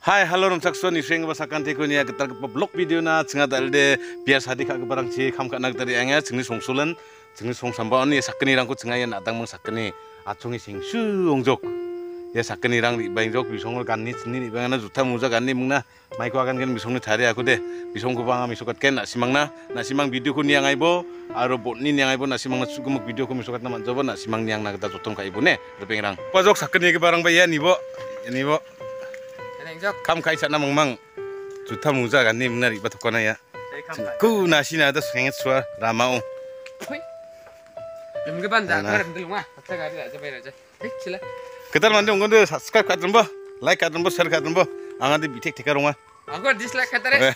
Hai, halo rom sakso ni sing ba sakan te ko ni ak tar blog video na chinga dal de biar sadi ka barang chi kham ka nak tari anga chingni songsulan chingni song samba ni sakni rang ko chinga ya nadang mong sakni achongi sing su ongjok ya sakni rang ri bang jok bisong gan ni chini bang na juta muja gan ni mungna mai ko akan gen bisong ni thari aku de bisong ko bang misokat ken na simang na na simang video ko ni angai bo aro bot ni angai bo na simang na sugum video ko misokat na man jobo na simang ni ang na kita jotom ka ibu ne repeng rang pajok sakni ke barang ba ya ni bo. Ni bo kam kai sana mang mang juta muza kan ni benar ya ku nasi nada sengat suara ramau Lembu bandar, kerana dulu mah, kita kari aja bayar aja. Hei, sila. Kita mandi orang tu subscribe kat rumah, like kat rumah, share kat rumah. Angan tu bitek tikar rumah. Angkor dislike kat rumah.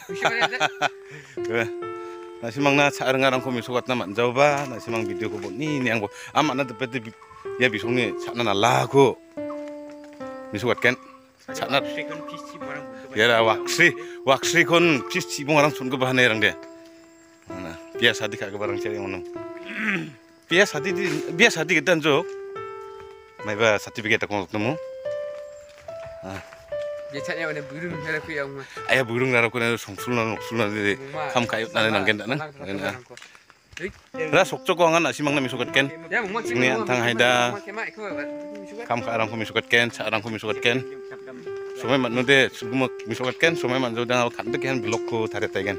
Nasi mang na cara ngarang kau misuk kat nama jauh ba, nasi mang video kau buat ni ni angkor. Amat nanti betul ya bisong ni cara nala kau misuk kat kan. सानना यारा वाक्स्रि बङारां सुनखौ बाहानाय रां दे बिया सादि खाखौ बारां सेरि उनाव बिया सादि बिया सादि गिदान जो मायबा सार्टिफिकेट खौ दङ आया बुरुं राखौ संसुलना नक्सुलना खामखायो नानै नांगोन दाना rasuk sok chok ang na na misukat ken. Ni antang haida. Kam ka arang ko misukat ken sa arang ko misukat ken. Sumai man nude sugum misukat ken sumai man jodang al kan blok ko tai ken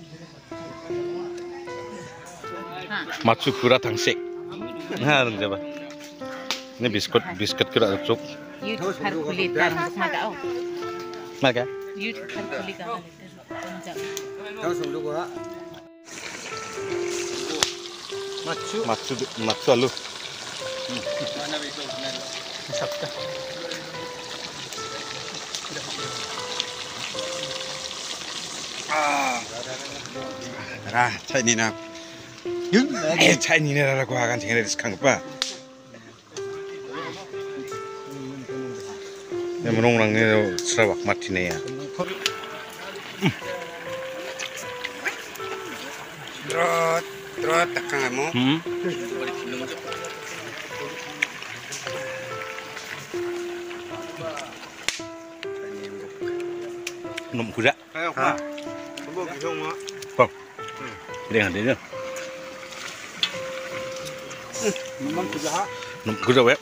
kura tangsek. Nah, reng jaba. Ini biskut biskut kura cuk. Kulit dan oh. Maga. YouTube har kulit kan. Panjang. Macu macu alu. ah cai ni nak Eh, cai ni nara ko akan tinggal di sekarang apa? Ya menung orang ni serawak mati ni ya. trot trot takkan kamu Hmm. Nom kuda. ha kamu bisa mau Ini yang ada nằm cứ đâu bé.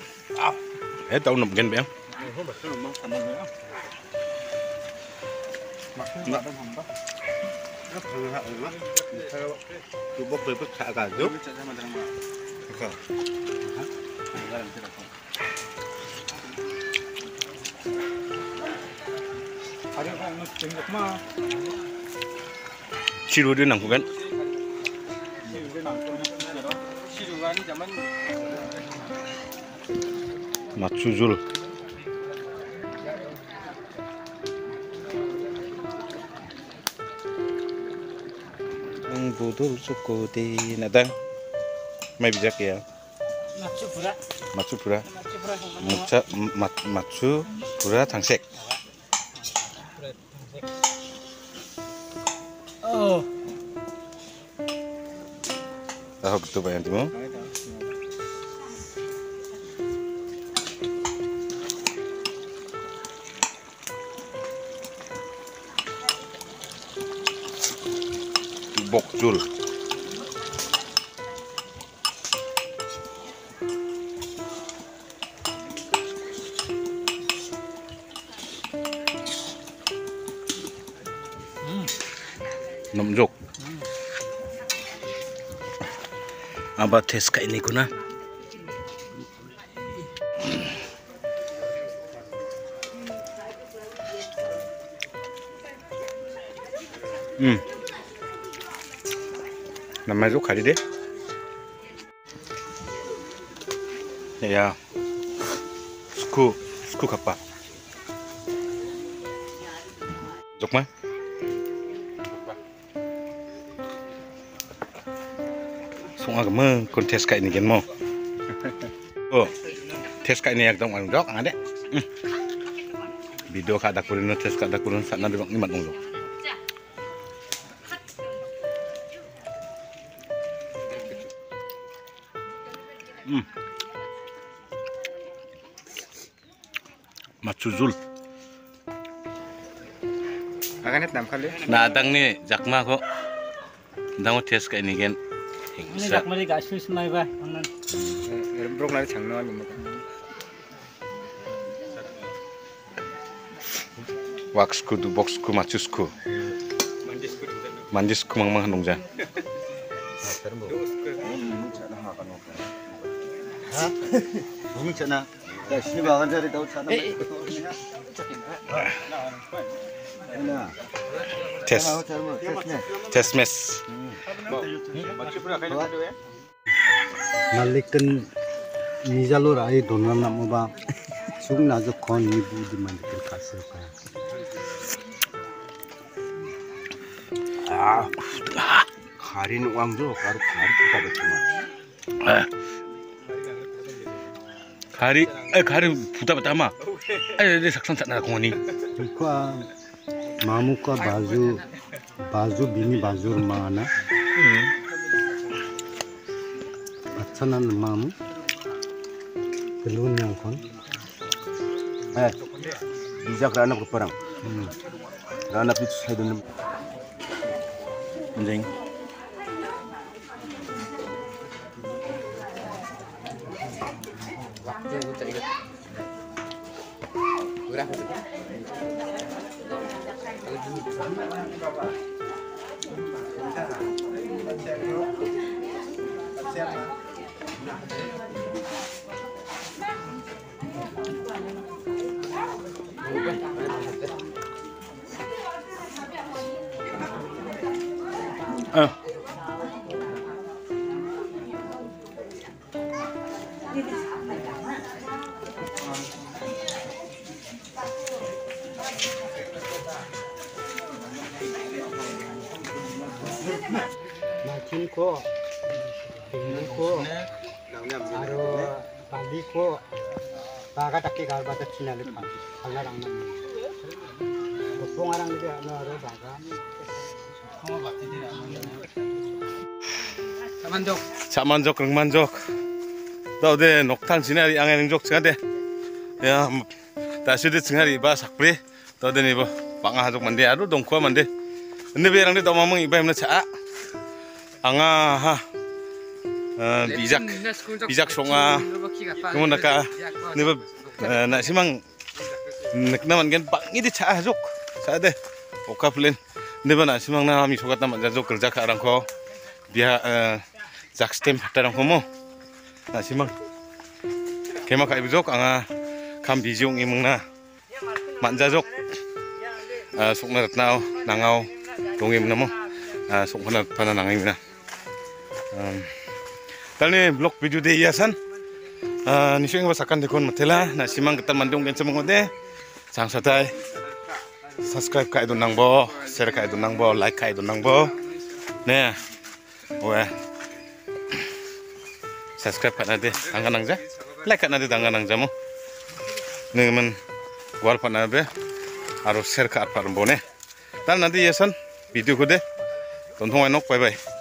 Bé tao nằm gần bé. Tu bốc về bốc hạ cả nước chỉ đuôi đuôi nằm của gần Macu zul. Ang budol suko di nadang. May bijak ya. Macu pura. Muca mat macu pura tangsek. Oh. Tahu betul pak Yantimu? Bok jul. Nomjok. Aba tes ka ini kuna. 음. namajuk đấy? de ya sku sku khapa jokma à. sunga gama à, kon test cái này gen mo Ô, test kai ni yak dong ang dok ang ade video ka nó test ka nó sat na dibang ni mat ngong Hmm. Macuzul. Akan net nam kali. Na adang ni jakma ko. Dang tes ka ini gen. Ini jak mari gak sus mai ba. Onan. Brok lari changno ni mo. Waxku du boxku macusku. Mandisku mang mang nungja. 아? 너무 괜찮아. 야, 신발 한 자리 더 차나. 됐어. 됐스. 네. 말리끈 니잘로 라이 돈을 남무바 죽 나서 건 이부디 말리끈 갔을 거야. 아, 아, 가리는 왕조 바로 가리 부탁했구만. 가리 아 가리 부담 담아. 아내 삭산 나 공원이. 그러니까 그과 마무과 바주 바주 비니 바주 마나? 아차난 마무 그루냐 건? 에, 이작 라나 그거랑. 음. 라나 비추 사이드는? 문쟁 Udah. Eh. macin ko tinggal ko aro bali ko baga takke gar bata china le pa khala rang nam bopong arang le ano aro baga Samandok. 자만족 극만족. 나 어디 녹탄 지나리 양해 능족 증한데. 야 다시도 증하리 바 sakpri. 또 어디 이거 방아 하족 만데 아루 동코아 만데. 근데 베랑데 또 마멍 이바 힘나 차. anga ha bijak bijak songa kemun naka niba na simang nakna mangen bangi di cha jok sa de oka plen niba na simang na mi sogat na manja jok kerja ka arang ko dia jak stem tarang ko mo na simang kema ka bijok anga kam bijung imung na manja jok 속나랏 나오 나가오 동해 문나모 아 속나랏 파나 나가입니다. Dongim namo sokna pana nangim na talni blog video de yasan nising ba sakan dekon matela na simang ketan mandong gen semong de sang satai subscribe kai do nangbo share kai do nangbo like kai do nangbo ne Wah. Subscribe kat nanti tangga nangja. Like kat nanti tangga nangja mo. Nengaman wal pat nabe. Aro share kat pat bone. Dan nanti yasan video ko de. Tonton enok bye bye.